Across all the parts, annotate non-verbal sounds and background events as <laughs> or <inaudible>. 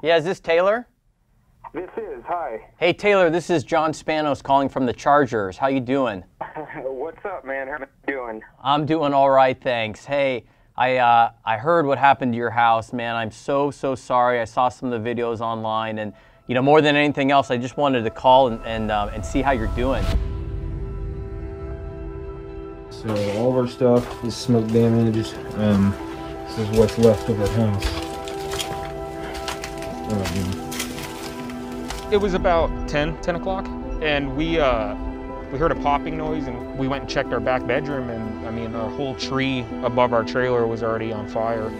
Yeah, is this Tayler? This is. Hi. Hey Tayler, this is John Spanos calling from the Chargers. How you doing? <laughs> What's up, man? How you doing? I'm doing all right, thanks. Hey, I uh, I heard what happened to your house, man. I'm so so sorry. I saw some of the videos online, and you know more than anything else, I just wanted to call and and, um, and see how you're doing. So all of our stuff is smoke damage. Um, this is what's left of our house. It was about 10, 10 o'clock, and we uh, we heard a popping noise, and we went and checked our back bedroom, and I mean, our whole tree above our trailer was already on fire.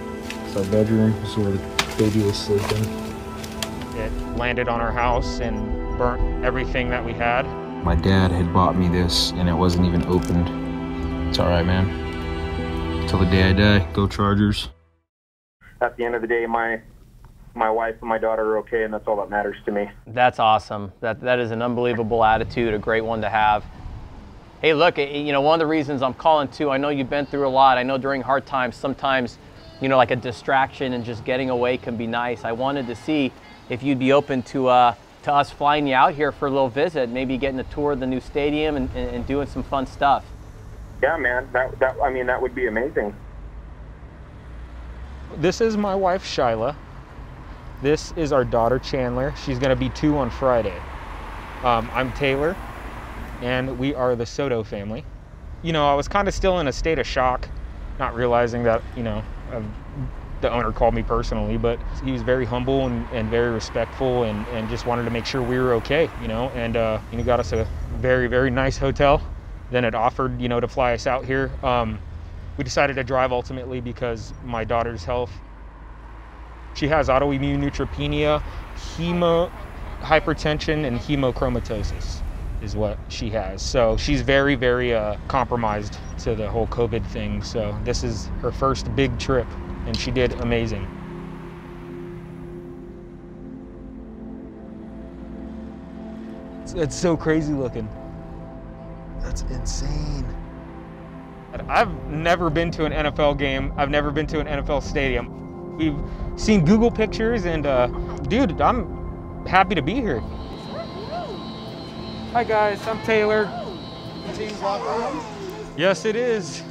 it's our bedroom. This is where the baby was sleeping. It landed on our house and burnt everything that we had. My dad had bought me this, and it wasn't even opened. It's all right, man. Till the day I die, go Chargers. At the end of the day, my my wife and my daughter are okay, and that's all that matters to me. That's awesome. That that is an unbelievable attitude, a great one to have. Hey, look, eh, you know, one of the reasons I'm calling too, I know you've been through a lot. I know during hard times, sometimes, you know, like a distraction and just getting away can be nice. I wanted to see if you'd be open to uh, to us flying you out here for a little visit, maybe getting a tour of the new stadium and, and, and doing some fun stuff. Yeah, man. That that I mean, that would be amazing. This is my wife, Shyla. This is our daughter, Chandler. She's gonna be two on Friday. Um, I'm Tayler, and we are the Soto family. You know, I was kind of still in a state of shock, not realizing that, you know, um, the owner called me personally, but he was very humble and, and very respectful and, and just wanted to make sure we were okay, you know, and uh, he got us a very, very nice hotel. Then it offered, you know, to fly us out here. Um, we decided to drive ultimately because my daughter's health she has autoimmune neutropenia, hemo hypertension, and hemochromatosis is what she has. So she's very, very uh, compromised to the whole COVID thing. So this is her first big trip, and she did amazing. It's, it's so crazy looking. That's insane. I've never been to an NFL game. I've never been to an NFL stadium. We've seen Google pictures, and uh, dude, I'm happy to be here. Hi guys, I'm Tayler. Yes, it is.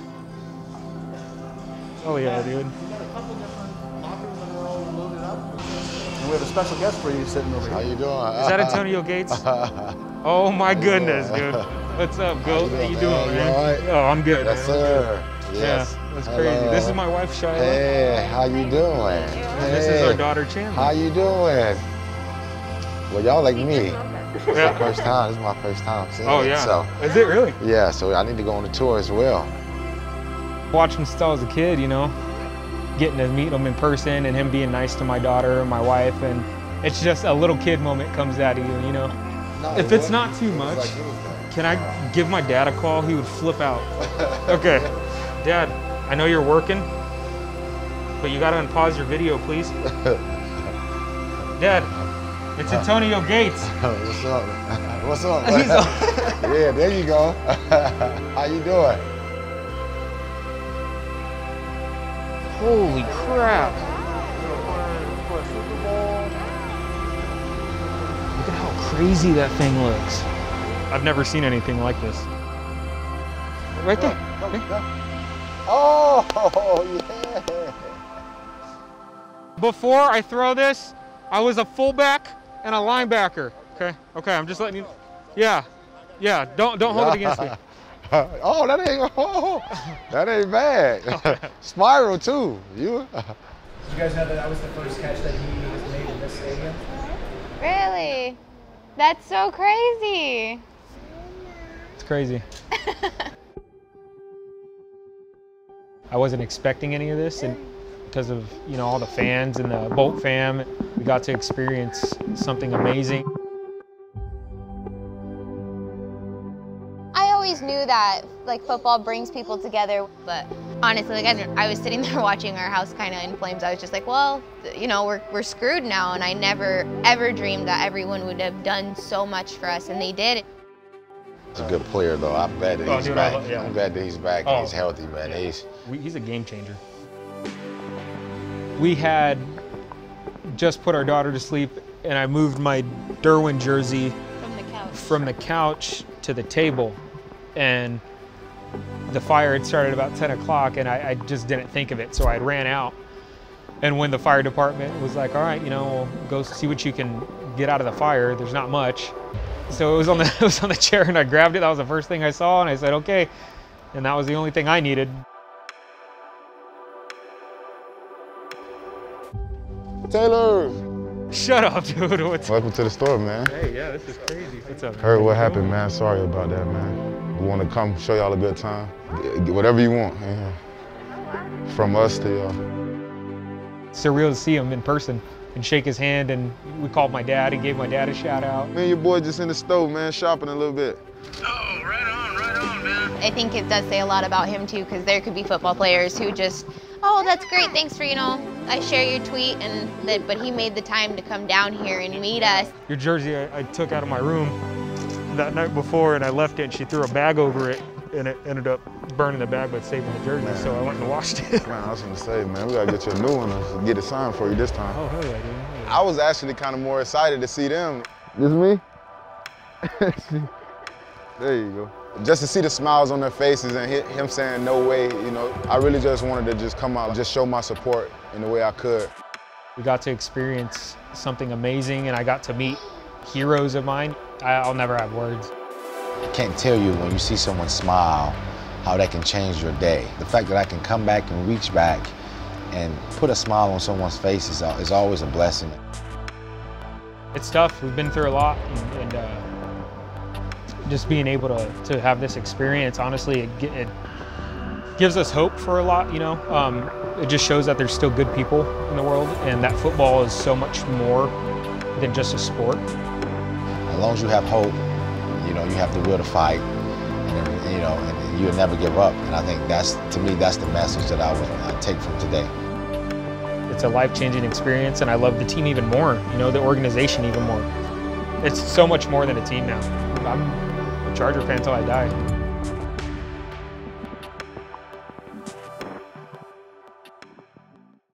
Oh yeah, dude. And we have a special guest for you sitting over here. How here. you doing? Is that Antonio <laughs> Gates? Oh my goodness, dude. What's up, Goat? How you doing, man? man? You all right? Oh, I'm good. Yes, man. sir. Yes. Yeah, that's crazy. Hello. This is my wife, Shyla. Hey, how you doing? And this is our daughter, Chandler. How you doing? Well, y'all like me. It's Yeah. the first time. This is my first time seeing Oh it. yeah. So, Is it really? yeah, so I need to go on the tour as well. Watching Stell as a kid, you know, getting to meet him in person and him being nice to my daughter and my wife, and it's just a little kid moment comes out of you, you know. If it's not too much, can I give my dad a call? He would flip out. <laughs> Okay, Dad, I know you're working, but you gotta unpause your video, please. <laughs> Dad, it's Antonio Gates. <laughs> What's up? <laughs> What's up? He's yeah, there you go. how you doing? Holy crap. Look at how crazy that thing looks. I've never seen anything like this. Right there. Oh, <laughs> yeah. Before I throw this, I was a fullback and a linebacker. Okay, okay, I'm just letting you. Yeah, yeah. Don't don't hold it against me. <laughs> oh, that ain't <laughs> oh, that ain't bad. Spiral too. You Did you guys know that that was the first catch that he has made in this stadium? Really? That's so crazy. It's crazy. I wasn't expecting any of this, and because of you know all the fans and the Bolt fam, we got to experience something amazing. I always knew that like football brings people together, but honestly, like I, I was sitting <laughs> there watching our house kind of in flames. I was just like, well, you know, we're we're screwed now, and I never ever dreamed that everyone would have done so much for us, and they did. He's a good player though. I'm glad that Oh, he's dude, back. love- yeah. I'm glad that he's back Oh. and he's oh. healthy, man. He's We, he's a game changer. We had just put our daughter to sleep, and I moved my Derwin jersey From the couch. from the couch to the table, and the fire had started about 10 o'clock, and I, I just didn't think of it, so I ran out. And when the fire department was like, "All right, you know, go see what you can get out of the fire. There's not much," so it was on the <laughs> it was on the chair, and I grabbed it. That was the first thing I saw, and I said, "Okay," and that was the only thing I needed. Tayler! Shut up, dude. <laughs> What's Welcome to the store, man. Hey, yeah, this is crazy. What's up? Heard what happened, man. Sorry about that, man. We want to come show y'all a good time. Whatever you want. yeah. From us to y'all. Surreal to see him in person and shake his hand, and we called my dad and gave my dad a shout out. Me and your boy just in the store, man, shopping a little bit. I think it does say a lot about him too, because there could be football players who just, oh, that's great, thanks for, you know, I share your tweet, and that, but he made the time to come down here and meet us. Your jersey I, I took out of my room that night before, and I left it, and she threw a bag over it, and it ended up burning the bag but saving the jersey, so I went and washed it. Man, I was gonna say, man, we gotta get you a new one and get it signed for you this time. Oh, hell yeah, dude. Hell yeah. I was actually kind of more excited to see them. This me? <laughs> there you go. Just to see the smiles on their faces and him saying no way, you know, I really just wanted to just come out, just show my support in the way I could. We got to experience something amazing, and I got to meet heroes of mine. I'll never have words. I can't tell you when you see someone smile how that can change your day. The fact that I can come back and reach back and put a smile on someone's face is, is always a blessing. It's tough. We've been through a lot, and, and uh, just being able to, to have this experience, honestly, it, it gives us hope for a lot. You know, um, it just shows that there's still good people in the world, and that football is so much more than just a sport. As long as you have hope, know, you have the will to fight, and, you know, and you'll never give up. And I think that's, to me, that's the message that I would uh, take from today. It's a life-changing experience, and I love the team even more. You know, the organization even more. It's so much more than a team now. I'm a Charger fan until I die.